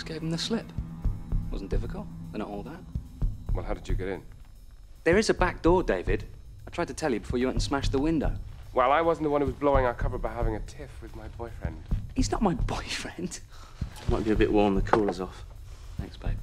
Just gave him the slip. Wasn't difficult. They're not all that. Well, how did you get in? There is a back door, David. I tried to tell you before you went and smashed the window. Well, I wasn't the one who was blowing our cover by having a tiff with my boyfriend. He's not my boyfriend. Might be a bit warm, the cooler's off. Thanks, babe.